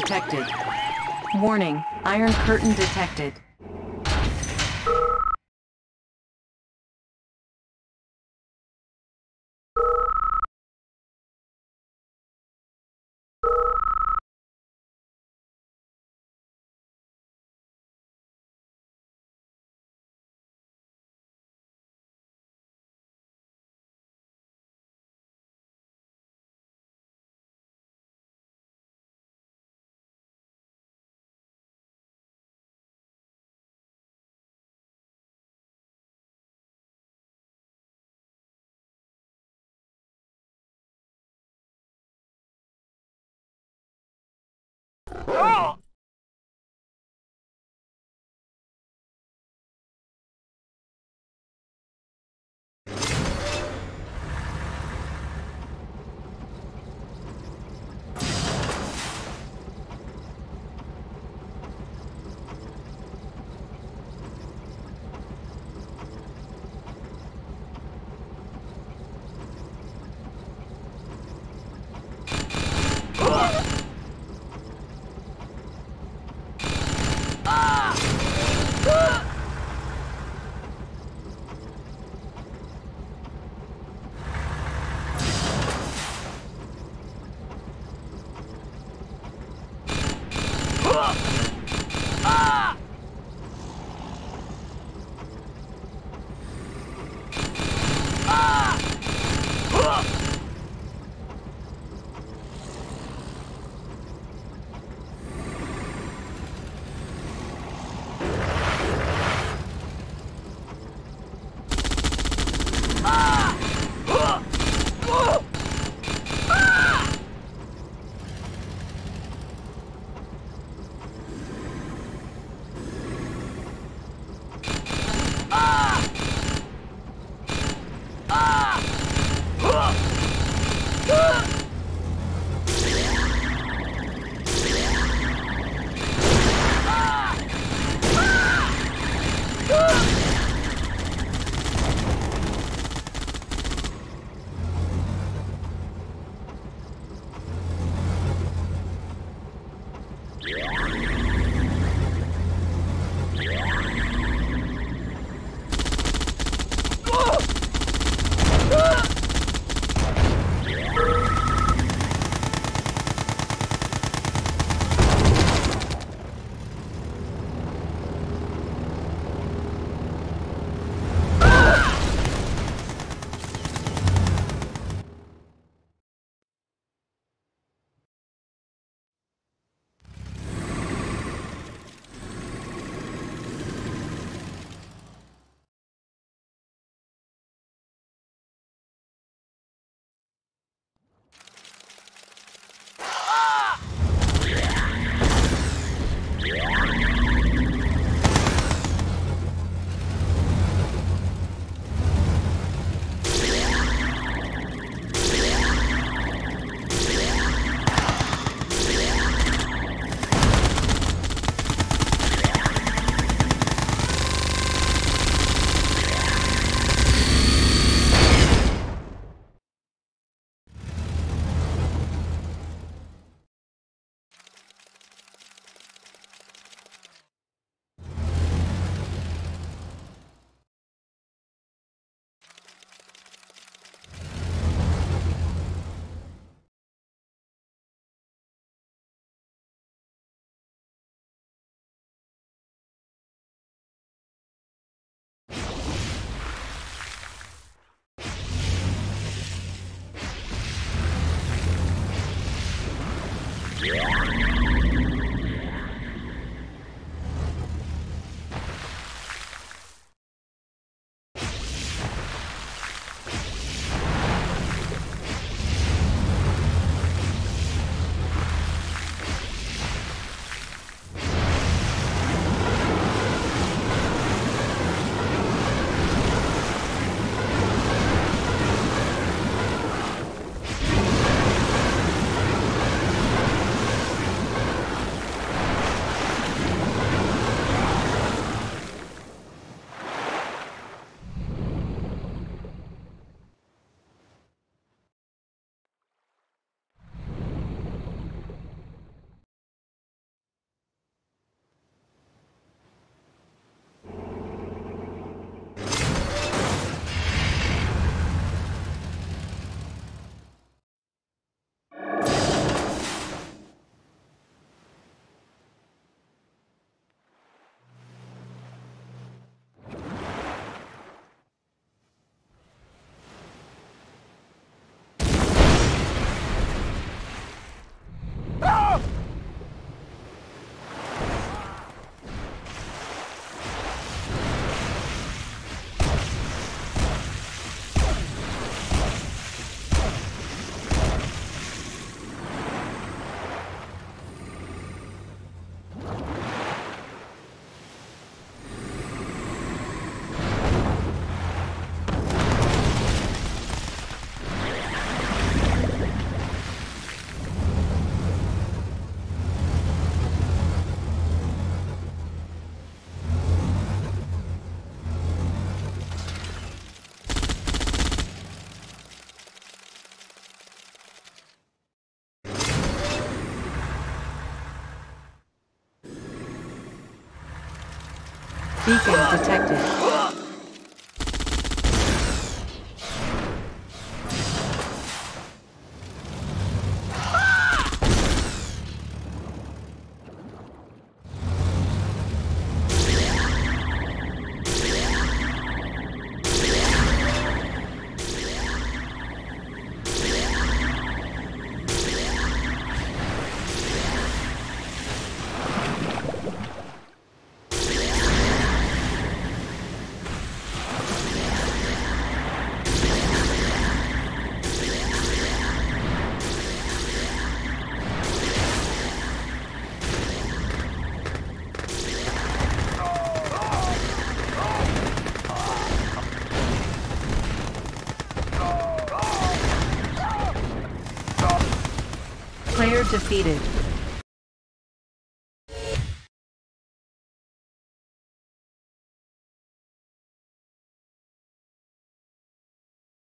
detected. Warning, iron curtain detected. Oh! Beacon detected. Player defeated.